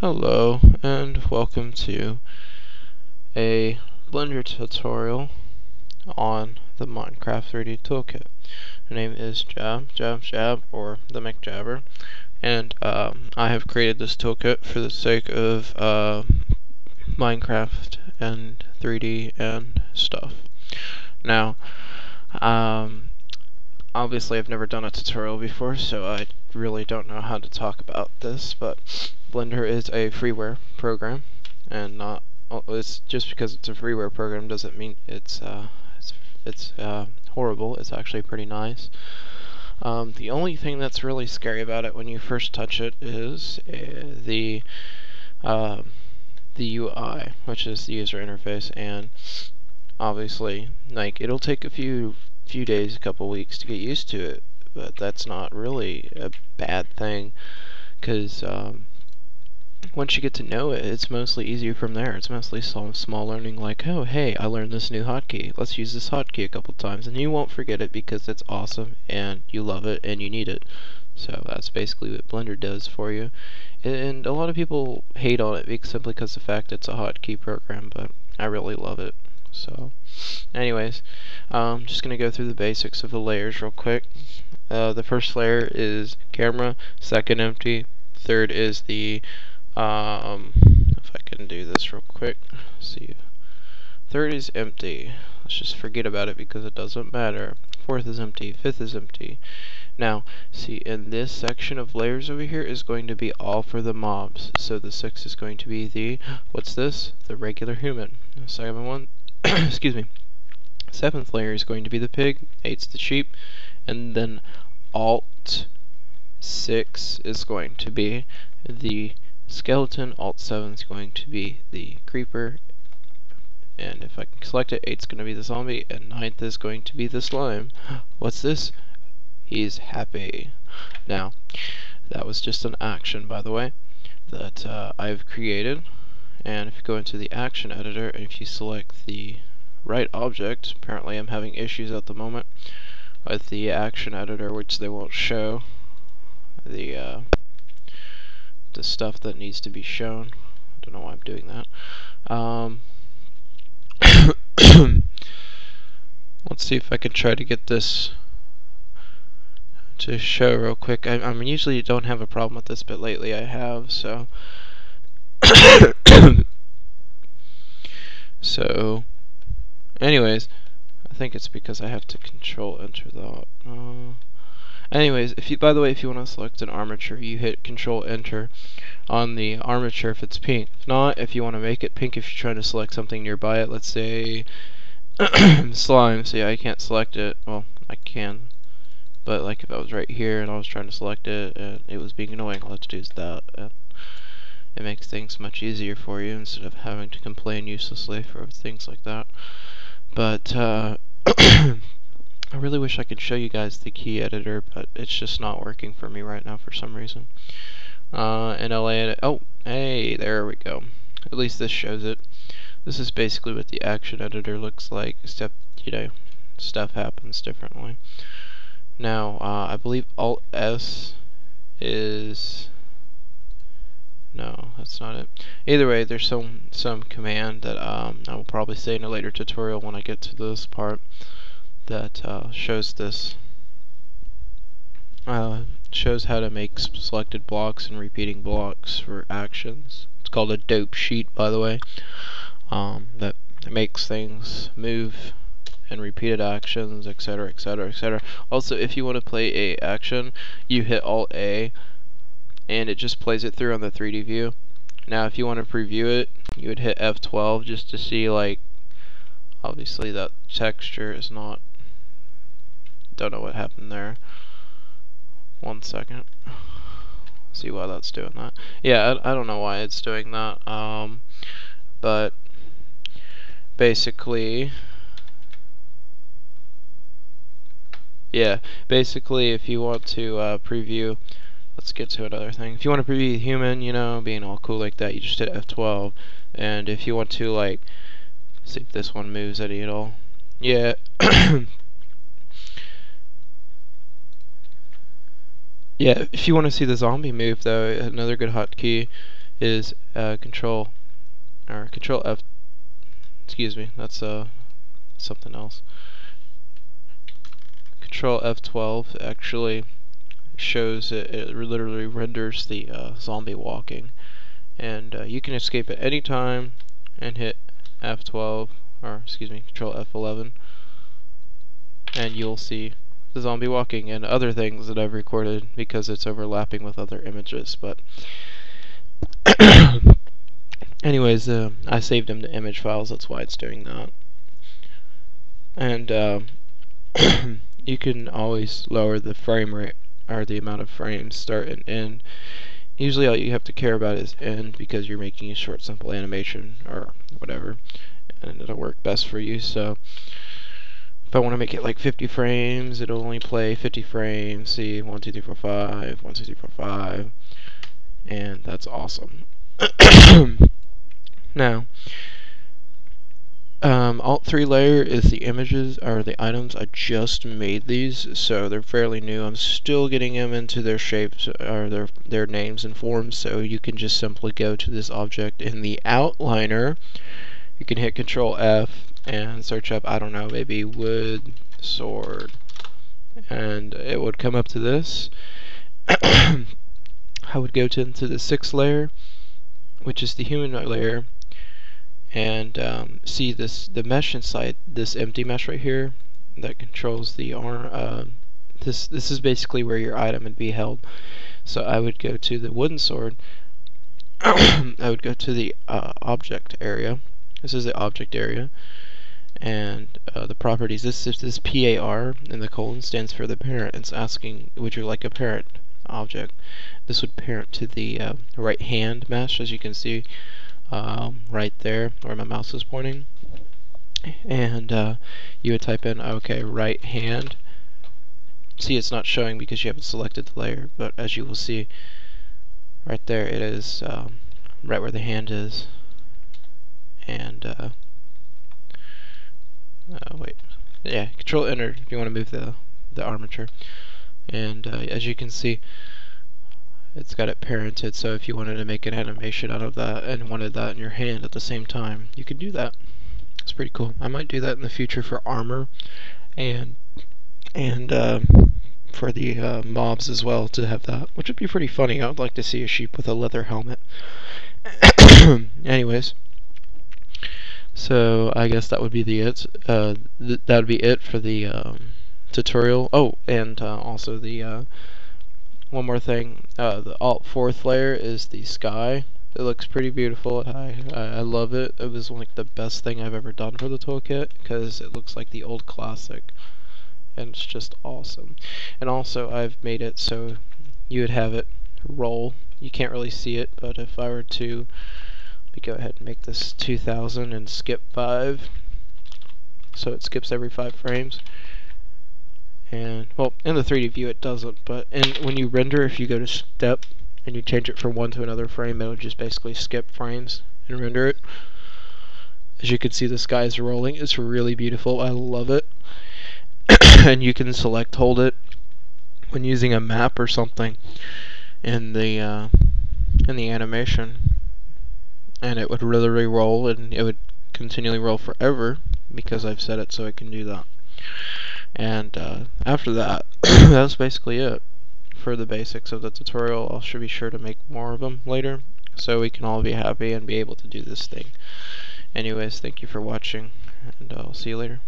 Hello and welcome to a Blender tutorial on the Minecraft 3D Toolkit. My name is Jab, Jab, Jab, or the McJabber, and um, I have created this toolkit for the sake of uh, Minecraft and 3D and stuff. Now, um, obviously I've never done a tutorial before, so I really don't know how to talk about this, but Blender is a freeware program, and not it's just because it's a freeware program doesn't mean it's uh, it's, it's uh, horrible. It's actually pretty nice. Um, the only thing that's really scary about it when you first touch it is uh, the uh, the UI, which is the user interface, and obviously, like it'll take a few few days, a couple weeks to get used to it, but that's not really a bad thing, because um, once you get to know it, it's mostly easier from there. It's mostly small, small learning like, oh, hey, I learned this new hotkey. Let's use this hotkey a couple times. And you won't forget it because it's awesome and you love it and you need it. So that's basically what Blender does for you. And a lot of people hate on it simply because the fact it's a hotkey program, but I really love it. So, anyways, I'm um, just going to go through the basics of the layers real quick. Uh, the first layer is camera, second empty, third is the um, if I can do this real quick, Let's see. Third is empty. Let's just forget about it because it doesn't matter. Fourth is empty. Fifth is empty. Now, see, in this section of layers over here is going to be all for the mobs. So the sixth is going to be the, what's this? The regular human. Second one, excuse me. Seventh layer is going to be the pig. Eight's the sheep. And then Alt 6 is going to be the skeleton, Alt 7 is going to be the creeper, and if I can select it, 8 is going to be the zombie, and 9th is going to be the slime. What's this? He's happy. Now, that was just an action, by the way, that uh, I've created, and if you go into the action editor, and if you select the right object, apparently I'm having issues at the moment with the action editor, which they won't show the uh, the stuff that needs to be shown. I don't know why I'm doing that. Um, let's see if I can try to get this to show real quick. I, mean, usually don't have a problem with this, but lately I have, so. so, anyways, I think it's because I have to control enter the. Uh, Anyways, if you by the way, if you want to select an armature, you hit Control Enter on the armature if it's pink. If not, if you want to make it pink, if you're trying to select something nearby it, let's say slime. See, I can't select it. Well, I can, but like if I was right here and I was trying to select it and it was being annoying, all I have to do is that. And it makes things much easier for you instead of having to complain uselessly for things like that. But uh, I really wish I could show you guys the key editor, but it's just not working for me right now for some reason. Uh, NLA. Oh, hey, there we go. At least this shows it. This is basically what the action editor looks like, except, you know, stuff happens differently. Now, uh, I believe Alt S is no, that's not it. Either way, there's some some command that um, I will probably say in a later tutorial when I get to this part that uh, shows this uh, shows how to make selected blocks and repeating blocks for actions. It's called a dope sheet, by the way. Um, that makes things move and repeated actions, etc., etc., etc. Also, if you want to play a action, you hit Alt A, and it just plays it through on the 3D view. Now, if you want to preview it, you would hit F12 just to see, like, obviously that texture is not don't know what happened there. One second. See why that's doing that. Yeah, I, I don't know why it's doing that. Um, but basically, yeah, basically if you want to uh, preview, let's get to another thing. If you want to be human, you know, being all cool like that, you just hit F12. And if you want to like, see if this one moves any at all. Yeah, Yeah, if you want to see the zombie move, though, another good hotkey is uh, control or control F excuse me that's uh something else control F12 actually shows it, it literally renders the uh, zombie walking. And uh, you can escape at any time and hit F12 or excuse me control F11 and you'll see the zombie walking and other things that I've recorded because it's overlapping with other images but anyways uh, I saved them to image files that's why it's doing that. And uh, you can always lower the frame rate or the amount of frames start and end. Usually all you have to care about is end because you're making a short simple animation or whatever and it'll work best for you so if I want to make it like 50 frames it'll only play 50 frames see 1 2 3 4 5 1 2 3 4 5 and that's awesome now um, Alt 3 layer is the images, or the items. I just made these, so they're fairly new. I'm still getting them into their shapes, or their, their names and forms, so you can just simply go to this object in the outliner. You can hit Control F and search up, I don't know, maybe wood, sword, and it would come up to this. I would go to into the sixth layer, which is the human layer, and um, see this the mesh inside this empty mesh right here that controls the arm uh, this this is basically where your item would be held. So I would go to the wooden sword. I would go to the uh, object area. This is the object area. And uh, the properties this is this PAR and the colon stands for the parent. It's asking would you like a parent object? This would parent to the uh, right hand mesh as you can see um, right there where my mouse is pointing. And uh, you would type in okay right hand. See it's not showing because you haven't selected the layer but as you will see right there it is um, right where the hand is. And uh, uh, wait. Yeah control enter if you want to move the the armature. And uh, as you can see it's got it parented so if you wanted to make an animation out of that and wanted that in your hand at the same time you could do that. It's pretty cool. I might do that in the future for armor and and uh, for the uh, mobs as well to have that which would be pretty funny. I would like to see a sheep with a leather helmet. Anyways. So I guess that would be the it uh, th that would be it for the um, tutorial. Oh and uh, also the uh, one more thing, uh, the alt fourth layer is the sky. It looks pretty beautiful. I, I, love it. It was like the best thing I've ever done for the toolkit because it looks like the old classic, and it's just awesome. And also, I've made it so you would have it roll. You can't really see it, but if I were to go ahead and make this 2000 and skip five, so it skips every five frames and well in the 3D view it doesn't but in, when you render if you go to step and you change it from one to another frame it'll just basically skip frames and render it. As you can see the sky is rolling. It's really beautiful. I love it. And you can select hold it when using a map or something in the uh, in the animation. And it would really roll and it would continually roll forever because I've set it so it can do that and uh, after that, that's basically it for the basics of the tutorial. I'll should be sure to make more of them later so we can all be happy and be able to do this thing. Anyways, thank you for watching, and I'll see you later.